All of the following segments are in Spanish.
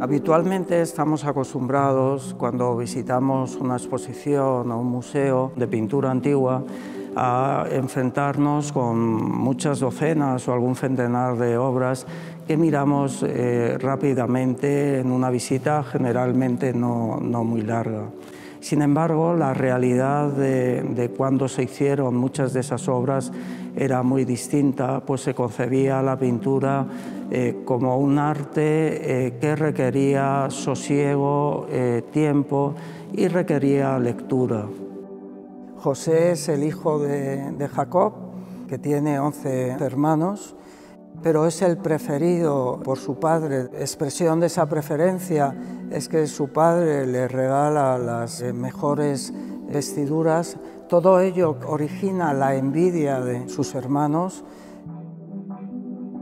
Habitualmente estamos acostumbrados, cuando visitamos una exposición o un museo de pintura antigua, a enfrentarnos con muchas docenas o algún centenar de obras que miramos eh, rápidamente en una visita generalmente no, muy larga. Sin embargo, la realidad de, de cuando se hicieron muchas de esas obras era muy distinta, pues se concebía la pintura eh, como un arte eh, que requería sosiego, tiempo y requería lectura. José es el hijo de, Jacob, que tiene 11 hermanos, pero es el preferido por su padre. Expresión de esa preferencia es que su padre le regala las mejores vestiduras. Todo ello origina la envidia de sus hermanos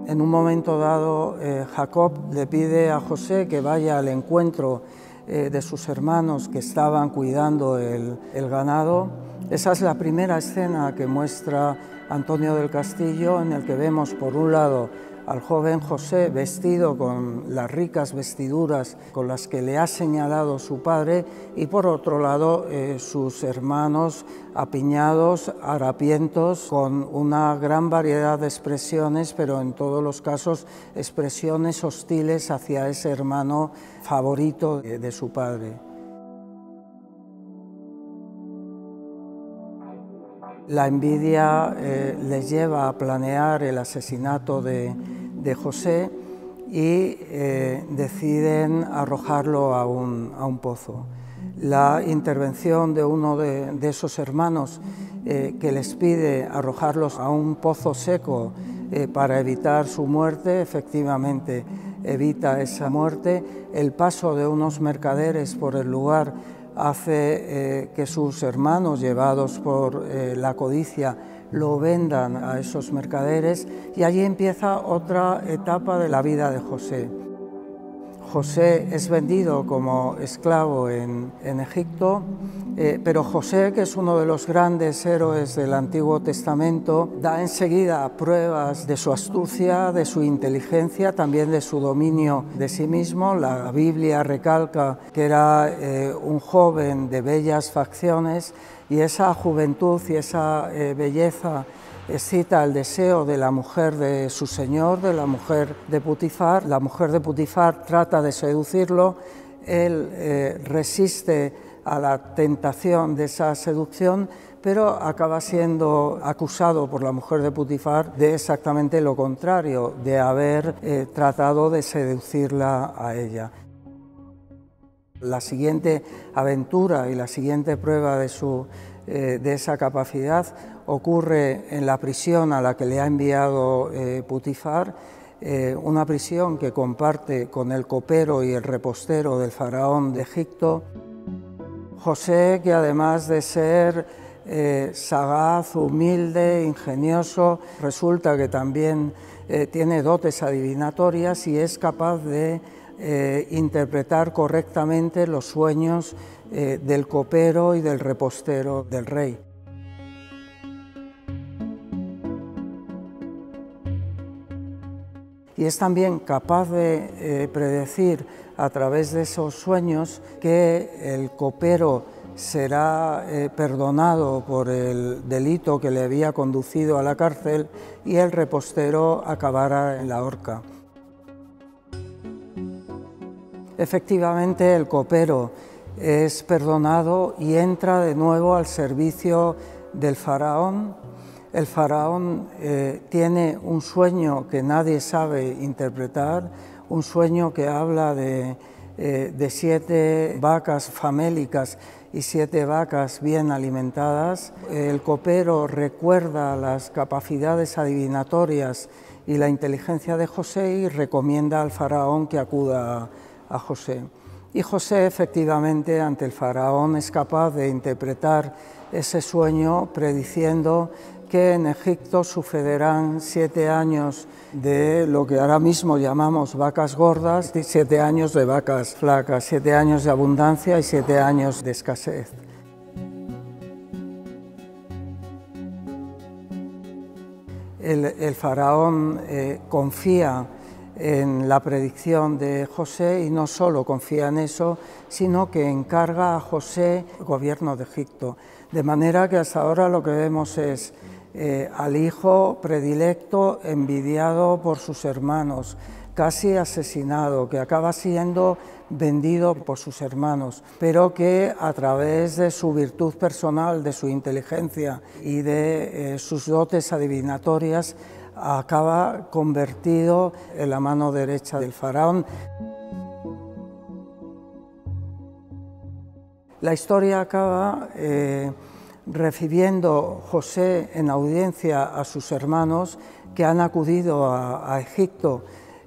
en un momento dado, eh, Jacob le pide a José que vaya al encuentro eh, de sus hermanos que estaban cuidando el, el ganado. Esa es la primera escena que muestra Antonio del Castillo, en el que vemos por un lado al joven José vestido con las ricas vestiduras con las que le ha señalado su padre y por otro lado eh, sus hermanos apiñados, harapientos, con una gran variedad de expresiones, pero en todos los casos expresiones hostiles hacia ese hermano favorito de, su padre. La envidia eh, les lleva a planear el asesinato de, José y eh, deciden arrojarlo a un, pozo. La intervención de uno de, esos hermanos eh, que les pide arrojarlos a un pozo seco para evitar su muerte, efectivamente evita esa muerte. El paso de unos mercaderes por el lugar hace eh, que sus hermanos, llevados por eh, la codicia, lo vendan a esos mercaderes y allí empieza otra etapa de la vida de José. José es vendido como esclavo en, Egipto, eh, pero José, que es uno de los grandes héroes del Antiguo Testamento, da enseguida pruebas de su astucia, de su inteligencia, también de su dominio de sí mismo. La Biblia recalca que era eh, un joven de bellas facciones y esa juventud y esa eh, belleza excita el deseo de la mujer de su señor, de la mujer de Putifar. La mujer de Putifar trata de seducirlo, él eh, resiste a la tentación de esa seducción, pero acaba siendo acusado por la mujer de Putifar de exactamente lo contrario, de haber eh, tratado de seducirla a ella. La siguiente aventura y la siguiente prueba de, su, eh, de esa capacidad ocurre en la prisión a la que le ha enviado eh, Putifar, eh, una prisión que comparte con el copero y el repostero del faraón de Egipto. José, que además de ser sagaz, humilde, ingenioso, resulta que también tiene dotes adivinatorias y es capaz de interpretar correctamente los sueños del copero y del repostero del rey. y es también capaz de eh, predecir a través de esos sueños que el copero será eh, perdonado por el delito que le había conducido a la cárcel y el repostero acabará en la horca. Efectivamente, el copero es perdonado y entra de nuevo al servicio del faraón el faraón eh, tiene un sueño que nadie sabe interpretar, un sueño que habla de, eh, siete vacas famélicas y siete vacas bien alimentadas. El copero recuerda las capacidades adivinatorias y la inteligencia de José y recomienda al faraón que acuda a José. Y José efectivamente ante el faraón es capaz de interpretar ese sueño prediciendo que en Egipto sucederán siete años de lo que ahora mismo llamamos vacas gordas siete años de vacas flacas, siete años de abundancia y siete años de escasez. El, faraón eh, confía en la predicción de José y no solo confía en eso, sino que encarga a José el gobierno de Egipto. De manera que hasta ahora lo que vemos es eh, al hijo predilecto envidiado por sus hermanos, casi asesinado, que acaba siendo vendido por sus hermanos, pero que a través de su virtud personal, de su inteligencia y de eh, sus dotes adivinatorias, acaba convertido en la mano derecha del faraón. La historia acaba eh, recibiendo José en audiencia a sus hermanos que han acudido a, Egipto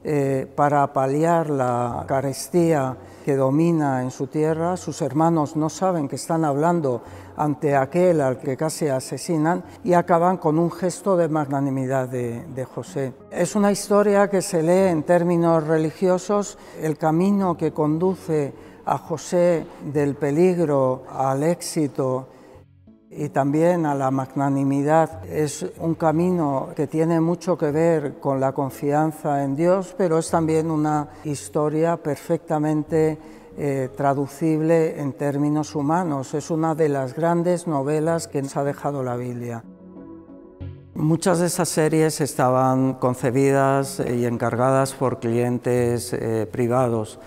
eh, para paliar la carestía que domina en su tierra. Sus hermanos no saben que están hablando ante aquel al que casi asesinan y acaban con un gesto de magnanimidad de, de, José. Es una historia que se lee en términos religiosos, el camino que conduce a José del peligro al éxito y también a la magnanimidad. Es un camino que tiene mucho que ver con la confianza en Dios, pero es también una historia perfectamente eh, traducible en términos humanos. Es una de las grandes novelas que nos ha dejado la Biblia. Muchas de esas series estaban concebidas y encargadas por clientes eh, privados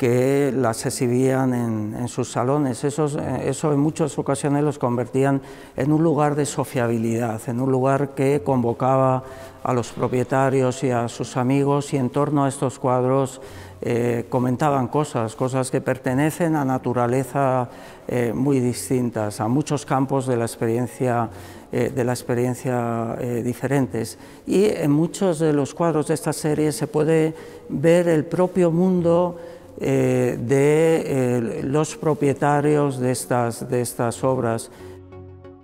que las exhibían en, sus salones. Eso, eso, en muchas ocasiones los convertían en un lugar de sociabilidad, en un lugar que convocaba a los propietarios y a sus amigos y en torno a estos cuadros eh, comentaban cosas, cosas que pertenecen a naturaleza eh, muy distintas, a muchos campos de la experiencia, eh, de la experiencia diferentes. Y en muchos de los cuadros de esta serie se puede ver el propio mundo eh, de eh, los propietarios de estas, de estas obras.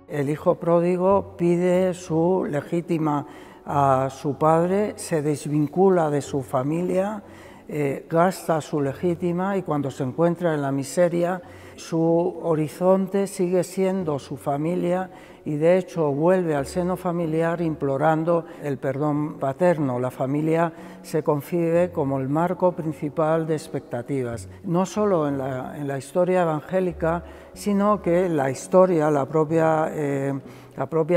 El hijo pródigo pide su legítima a su padre, se desvincula de su familia, eh, gasta su legítima y cuando se encuentra en la miseria, su horizonte sigue siendo su familia y de hecho vuelve al seno familiar implorando el perdón paterno. La familia se concibe como el marco principal de expectativas, no solo en la, historia evangélica, sino que la historia, la propia, eh,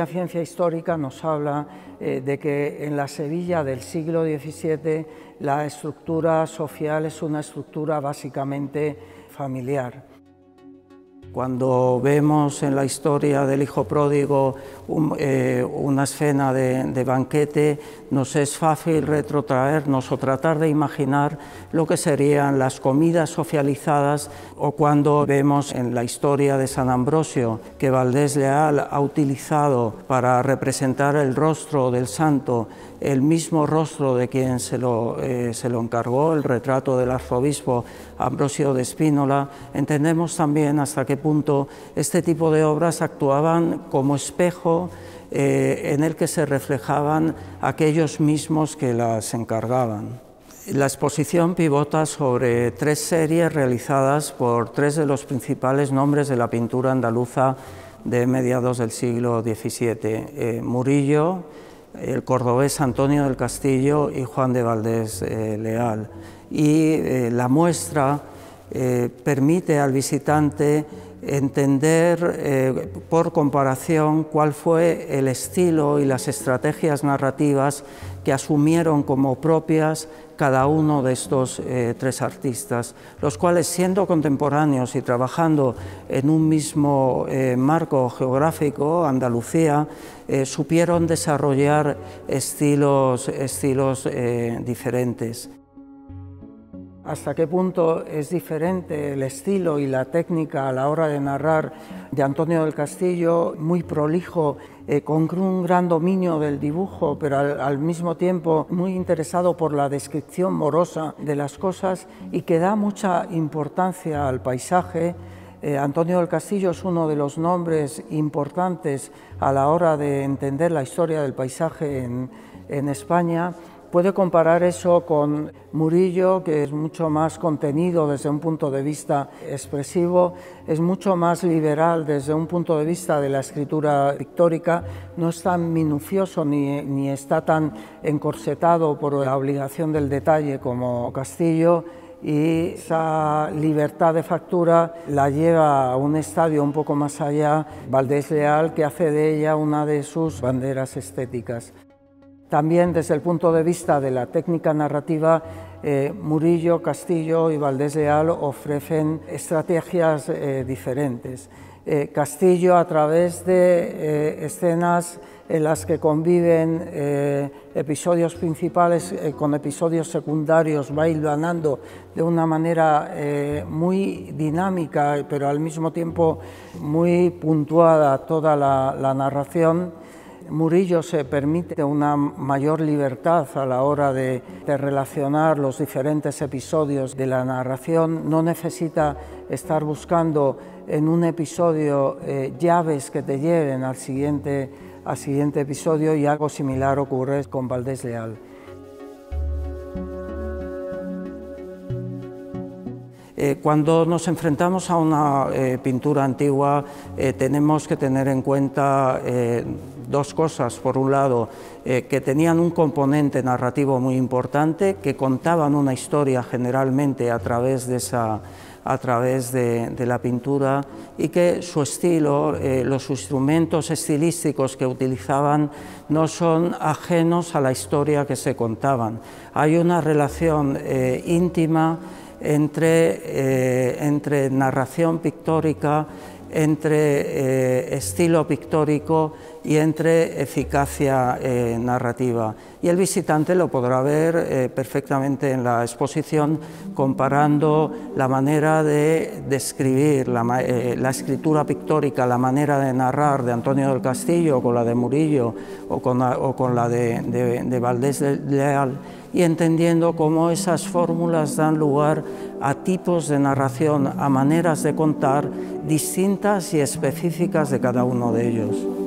ciencia histórica nos habla eh, de que en la Sevilla del siglo XVII la estructura social es una estructura básicamente familiar. Cuando vemos en la historia del hijo pródigo eh, una escena de, banquete, nos es fácil retrotraernos o tratar de imaginar lo que serían las comidas socializadas o cuando vemos en la historia de San Ambrosio que Valdés Leal ha utilizado para representar el rostro del santo el mismo rostro de quien se lo, eh, se lo encargó, el retrato del arzobispo Ambrosio de Espínola, entendemos también hasta qué punto este tipo de obras actuaban como espejo eh, en el que se reflejaban aquellos mismos que las encargaban. La exposición pivota sobre tres series realizadas por tres de los principales nombres de la pintura andaluza de mediados del siglo XVII, eh, Murillo, el cordobés Antonio del Castillo y Juan de Valdés eh, Leal. Y eh, la muestra eh, permite al visitante entender por comparación cuál fue el estilo y las estrategias narrativas que asumieron como propias cada uno de estos eh, tres artistas, los cuales siendo contemporáneos y trabajando en un mismo eh, marco geográfico, Andalucía, eh, supieron desarrollar estilos, estilos diferentes. Hasta qué punto es diferente el estilo y la técnica a la hora de narrar de Antonio del Castillo, muy prolijo, eh, con un gran dominio del dibujo, pero al, mismo tiempo muy interesado por la descripción morosa de las cosas y que da mucha importancia al paisaje. Eh, Antonio del Castillo es uno de los nombres importantes a la hora de entender la historia del paisaje en, en España Puede comparar eso con Murillo, que es mucho más contenido desde un punto de vista expresivo, es mucho más liberal desde un punto de vista de la escritura pictórica, no es tan minucioso ni, ni está tan encorsetado por la obligación del detalle como Castillo y esa libertad de factura la lleva a un estadio un poco más allá Valdés Leal, que hace de ella una de sus banderas estéticas. También desde el punto de vista de la técnica narrativa, eh, Murillo, Castillo y Valdés Leal ofrecen estrategias eh, diferentes. Eh, Castillo, a través de escenas en las que conviven episodios principales con episodios secundarios, va hilvanando de una manera muy dinámica, pero al mismo tiempo muy puntuada toda la narración. Murillo se permite una mayor libertad a la hora de, relacionar los diferentes episodios de la narración, no necesita estar buscando en un episodio eh, llaves que te lleven al siguiente, al siguiente episodio y algo similar ocurre con Valdés Leal. Eh, cuando nos enfrentamos a una eh, pintura antigua tenemos que tener en cuenta dos cosas. Por un lado, eh, que tenían un componente narrativo muy importante, que contaban una historia generalmente a través de esa a través de, la pintura y que su estilo, eh, los instrumentos estilísticos que utilizaban no son ajenos a la historia que se contaban. Hay una relación eh, íntima entre, entre narración pictórica entre eh, estilo pictórico y entre eficacia eh, narrativa. Y el visitante lo podrá ver eh, perfectamente en la exposición comparando la manera de describir, la, escritura pictórica, la manera de narrar de Antonio del Castillo con la de Murillo o con la, de, de, de Valdés Leal y entendiendo cómo esas fórmulas dan lugar a tipos de narración, a maneras de contar distintas y específicas de cada uno de ellos.